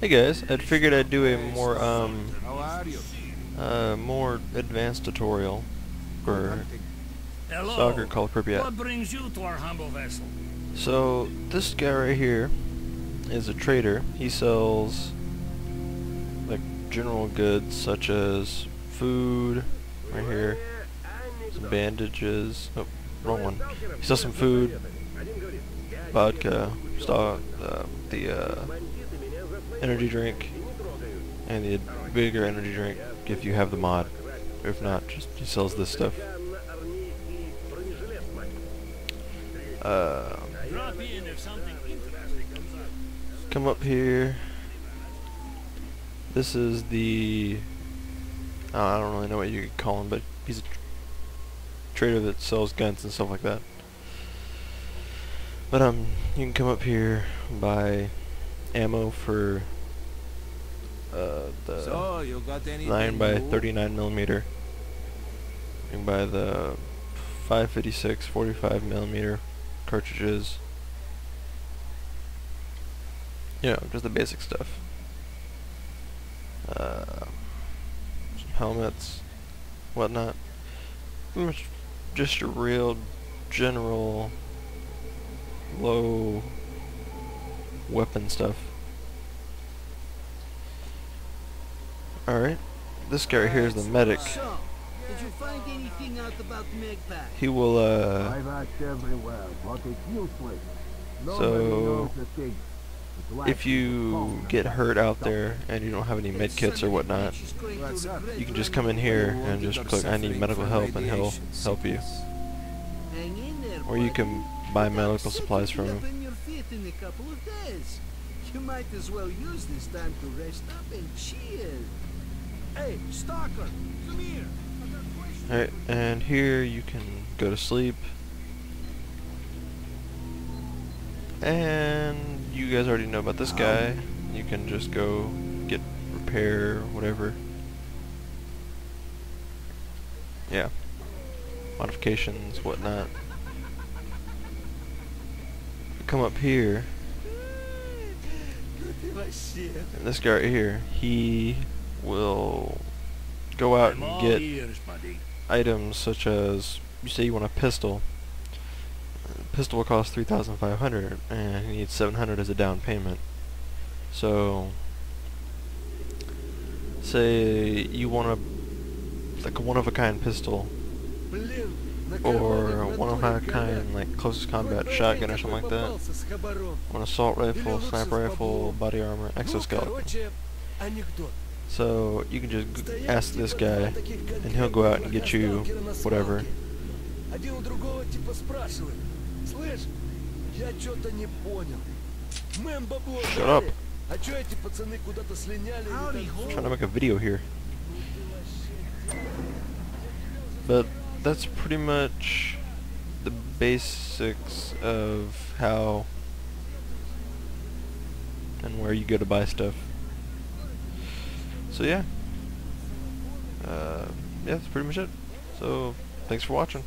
Hey guys, I figured I'd do a more um uh more advanced tutorial for Hello. Stalker Call of Pripyat. What brings you to our humble vessel? So this guy right here is a trader. He sells like general goods such as food right here, some bandages. Oh, wrong one. He sells some food, vodka, stock, uh, the uh, energy drink, and the bigger energy drink if you have the mod. If not, just he sells this stuff. Uh, come up here. This is the. I don't really know what you could call him, but he's a tr- trader that sells guns and stuff like that. But um, you can come up here buy ammo for uh, the So, you got 9 by 39 millimeter. and by the 556 45 millimeter cartridges. You know, just the basic stuff. Uh, some helmets, whatnot. Just a real general low weapon stuff. Alright. This guy right here is the medic. So, did you find anything out about Megpack? He will uh I've asked everywhere, but it's useless. Nobody So, knows the thing. If you get hurt out there and you don't have any med kits or whatnot, She's going to What's up? regret you can just come in here and just click I need medical help and he'll help you. sickness. Hang in there, Or you can buy medical supplies from him. In your feet in a couple of days. You might as well use this time to rest up and chill. Hey, Stalker, come here. I got a question. Alright, and here you can go to sleep. And you guys already know about this guy. Um, you can just go get repair, whatever. Yeah. Modifications, whatnot. Come up here, and this guy right here, he will go out and get items such as you say you want a pistol. Uh, Pistol will cost three thousand five hundred, and he needs seven hundred as a down payment. So, say you want a like a one of a kind pistol or one of my kind, like closest combat shotgun or something like that, or an assault rifle, sniper rifle, body armor, exoskeleton. So you can just ask this guy, and he'll go out and get you whatever. Shut up. I'm trying to make a video here. But that's pretty much the basics of how and where you go to buy stuff. So yeah. Uh, yeah, that's pretty much it. So thanks for watching.